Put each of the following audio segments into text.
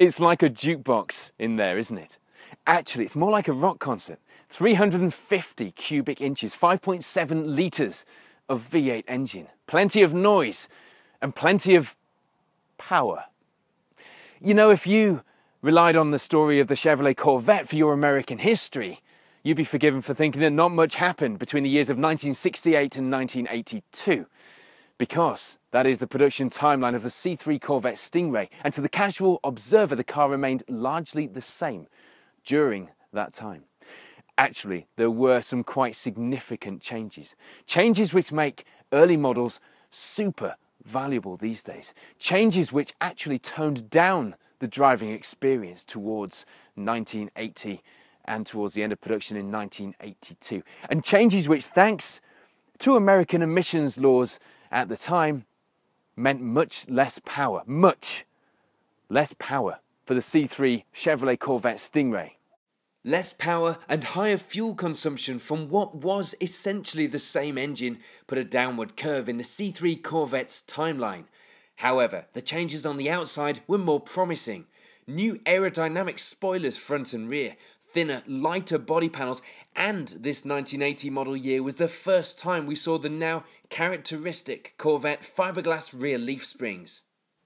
It's like a jukebox in there, isn't it? Actually, it's more like a rock concert. 350 cubic inches, 5.7 litres of V8 engine, plenty of noise, and plenty of power. You know, if you relied on the story of the Chevrolet Corvette for your American history, you'd be forgiven for thinking that not much happened between the years of 1968 and 1982. Because that is the production timeline of the C3 Corvette Stingray, and to the casual observer, the car remained largely the same during that time. Actually, there were some quite significant changes. Changes which make early models super valuable these days. Changes which actually toned down the driving experience towards 1980 and towards the end of production in 1982. And changes which, thanks to American emissions laws at the time, meant much less power, much less power for the C3 Chevrolet Corvette Stingray. Less power and higher fuel consumption from what was essentially the same engine put a downward curve in the C3 Corvette's timeline. However, the changes on the outside were more promising. New aerodynamic spoilers front and rear, thinner, lighter body panels, and this 1980 model year was the first time we saw the now characteristic Corvette fiberglass rear leaf springs.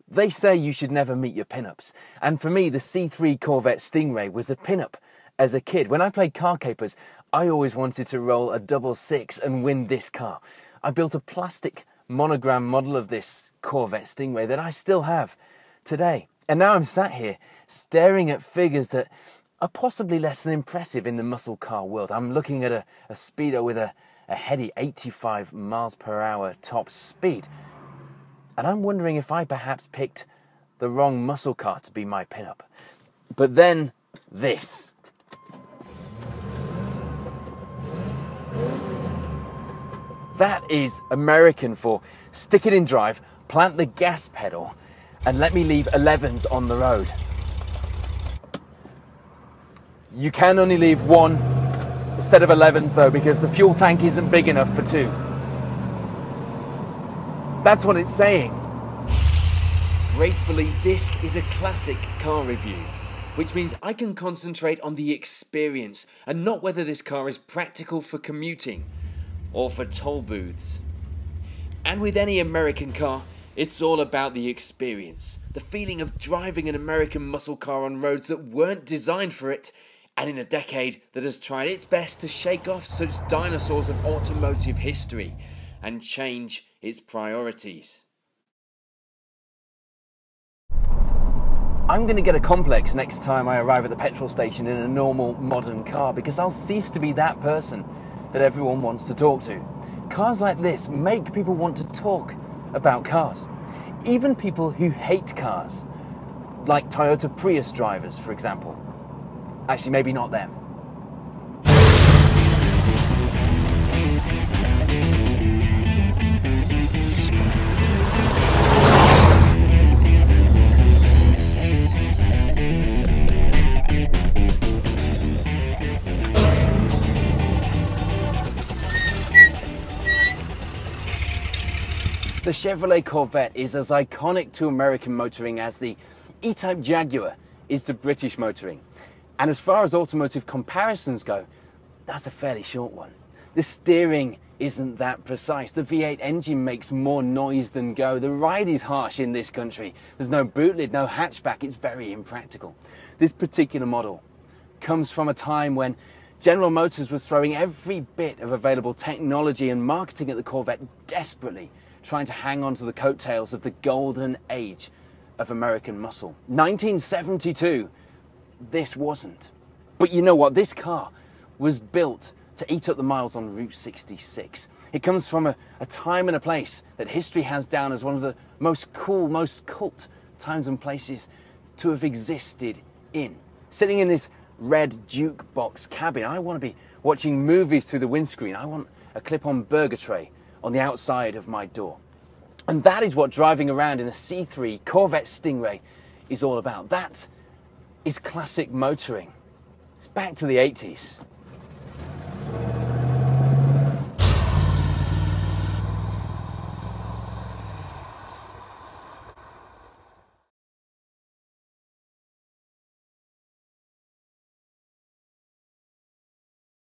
They say you should never meet your pinups, and for me, the C3 Corvette Stingray was a pinup as a kid. When I played car capers, I always wanted to roll a double six and win this car. I built a plastic monogram model of this Corvette Stingray that I still have today. And now I'm sat here staring at figures that are possibly less than impressive in the muscle car world. I'm looking at a, a speedo with a, a heady 85 miles per hour top speed. And I'm wondering if I perhaps picked the wrong muscle car to be my pinup. But then this. That is American for stick it in drive, plant the gas pedal, and let me leave 11s on the road. You can only leave one instead of 11s though because the fuel tank isn't big enough for two. That's what it's saying. Gratefully, this is a classic car review, which means I can concentrate on the experience and not whether this car is practical for commuting or for toll booths. And with any American car, it's all about the experience, the feeling of driving an American muscle car on roads that weren't designed for it, and in a decade that has tried its best to shake off such dinosaurs of automotive history and change its priorities. I'm going to get a complex next time I arrive at the petrol station in a normal modern car because I'll cease to be that person that everyone wants to talk to. Cars like this make people want to talk about cars. Even people who hate cars, like Toyota Prius drivers, for example. Actually, maybe not them. The Chevrolet Corvette is as iconic to American motoring as the E-Type Jaguar is to British motoring. And as far as automotive comparisons go, that's a fairly short one. The steering isn't that precise. The V8 engine makes more noise than go. The ride is harsh in this country. There's no boot lid, no hatchback. It's very impractical. This particular model comes from a time when General Motors was throwing every bit of available technology and marketing at the Corvette desperately trying to hang on to the coattails of the golden age of American muscle. 1972, this wasn't. But you know what? This car was built to eat up the miles on Route 66. It comes from a, a, time and a place that history has down as one of the most cool, most cult times and places to have existed in. Sitting in this red jukebox cabin, I want to be watching movies through the windscreen. I want a clip on burger tray on the outside of my door. And that is what driving around in a C3 Corvette Stingray is all about. That is classic motoring. It's back to the 80s.